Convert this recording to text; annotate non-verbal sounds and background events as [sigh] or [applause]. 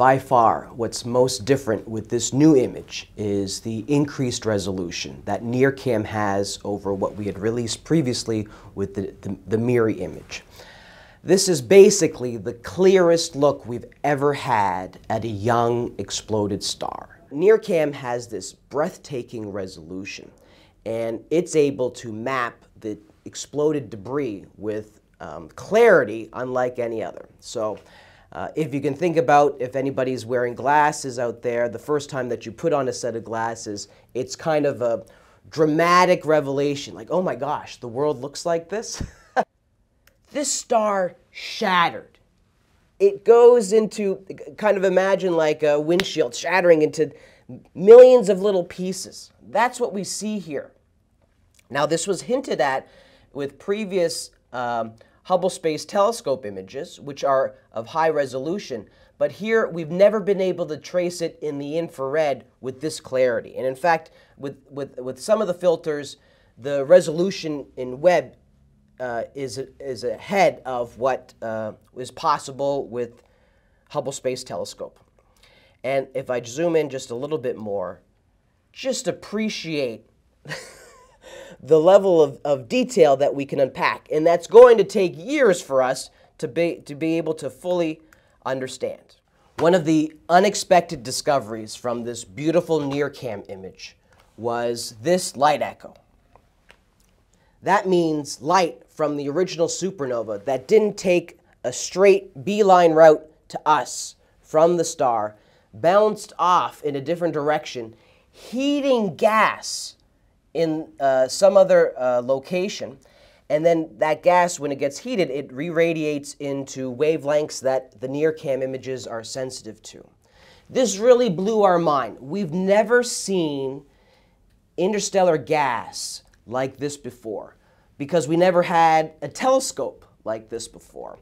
By far, what's most different with this new image is the increased resolution that NIRCam has over what we had released previously with the, the, the MIRI image. This is basically the clearest look we've ever had at a young exploded star. NIRCam has this breathtaking resolution, and it's able to map the exploded debris with um, clarity unlike any other. So uh, if you can think about if anybody's wearing glasses out there, the first time that you put on a set of glasses, it's kind of a dramatic revelation, like, oh my gosh, the world looks like this. [laughs] this star shattered. It goes into, kind of imagine like a windshield shattering into millions of little pieces. That's what we see here. Now, this was hinted at with previous um, Hubble Space Telescope images, which are of high resolution. But here, we've never been able to trace it in the infrared with this clarity. And in fact, with, with, with some of the filters, the resolution in Webb uh, is, is ahead of what uh, is possible with Hubble Space Telescope. And if I zoom in just a little bit more, just appreciate [laughs] the level of, of detail that we can unpack. And that's going to take years for us to be, to be able to fully understand. One of the unexpected discoveries from this beautiful NIRCam image was this light echo. That means light from the original supernova that didn't take a straight beeline route to us from the star, bounced off in a different direction, heating gas in uh, some other uh, location. And then that gas, when it gets heated, it re-radiates into wavelengths that the NIRCam images are sensitive to. This really blew our mind. We've never seen interstellar gas like this before because we never had a telescope like this before.